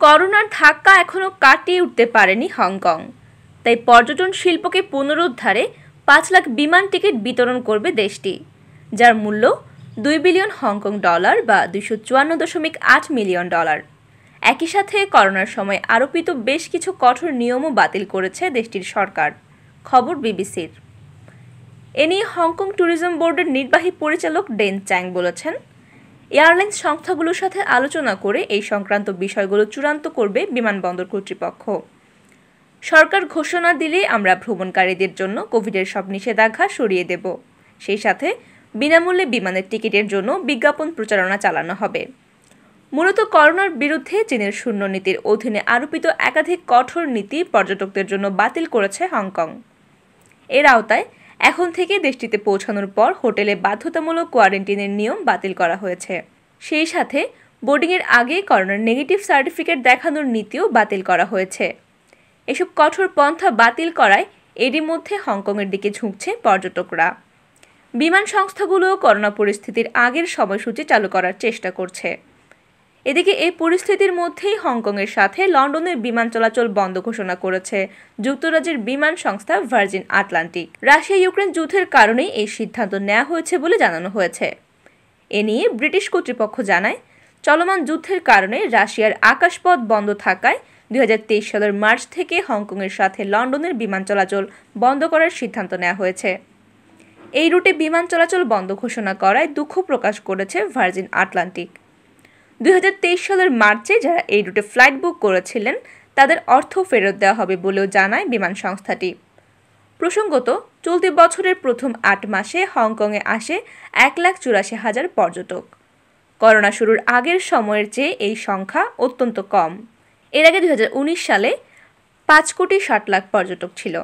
করোনার ধাক্কা এখনও কাটিয়ে উঠতে পারেনি হংকং। তাই পর্যটন শিল্পকে পুনরুদ্ধারে পাঁচ লাখ বিমান টিকিট বিতরণ করবে দেশটি, যার মূল্য দুই বিলিয়ন হংকং ডলার বা দুইশো চুয়ান্ন দশমিক আট মিলিয়ন ডলার। একই সাথে করোনার সময় আরোপিত বেশ কিছু কঠোর নিয়মও বাতিল করেছে দেশটির সরকার, খবর বিবিসির। এ নিয়ে হংকং ট্যুরিজম বোর্ডের নির্বাহী পরিচালক ডেন চ্যাং বলেছেন এয়ারলাইন্স সংস্থাগুলোর সাথে আলোচনা করে এই সংক্রান্ত বিষয়গুলো চূড়ান্ত করবে বিমানবন্দর কর্তৃপক্ষ। সরকার ঘোষণা দিলে আমরা ভ্রমণকারীদের জন্য কোভিডের সব নিষেধাজ্ঞা সরিয়ে দেব। সেই সাথে বিনামূল্যে বিমানের টিকিটের জন্য বিজ্ঞাপন প্রচারণা চালানো হবে। মূলত করোনার বিরুদ্ধে চীনের শূন্য নীতির অধীনে আরোপিত একাধিক কঠোর নীতি পর্যটকদের জন্য বাতিল করেছে হংকং। এর আওতায় এখন থেকে দেশটিতে পৌঁছানোর পর হোটেলে বাধ্যতামূলক কোয়ারেন্টিনের নিয়ম বাতিল করা হয়েছে। সেই সাথে বোর্ডিংয়ের আগে করোনার নেগেটিভ সার্টিফিকেট দেখানোর নীতিও বাতিল করা হয়েছে। এসব কঠোর পন্থা বাতিল করায় এরই মধ্যে হংকংয়ের দিকে ঝুঁকছে পর্যটকরা। বিমান সংস্থাগুলোও করোনা পরিস্থিতির আগের সময়সূচি চালু করার চেষ্টা করছে। এদিকে এই পরিস্থিতির মধ্যেই হংকংয়ের সাথে লন্ডনের বিমান চলাচল বন্ধ ঘোষণা করেছে যুক্তরাজ্যের বিমান সংস্থা ভার্জিন আটলান্টিক। রাশিয়া ইউক্রেন যুদ্ধের কারণেই এই সিদ্ধান্ত নেওয়া হয়েছে বলে জানানো হয়েছে। এ নিয়ে ব্রিটিশ কর্তৃপক্ষ জানায়, চলমান যুদ্ধের কারণে রাশিয়ার আকাশপথ বন্ধ থাকায় দুই হাজার তেইশ সালের মার্চ থেকে হংকংয়ের সাথে লন্ডনের বিমান চলাচল বন্ধ করার সিদ্ধান্ত নেওয়া হয়েছে। এই রুটে বিমান চলাচল বন্ধ ঘোষণা করায় দুঃখ প্রকাশ করেছে ভার্জিন আটলান্টিক। দুই হাজার তেইশ সালের মার্চে যারা এই রুটে ফ্লাইট বুক করেছিলেন, তাদের অর্থ ফেরত দেওয়া হবে বলেও জানায় বিমান সংস্থাটি। প্রসঙ্গত, চলতি বছরের প্রথম আট মাসে হংকংয়ে আসে এক লাখ চুরাশি হাজার পর্যটক। করোনা শুরুর আগের সময়ের চেয়ে এই সংখ্যা অত্যন্ত কম। এর আগে দুই হাজার উনিশ সালে পাঁচ কোটি ষাট লাখ পর্যটক ছিল।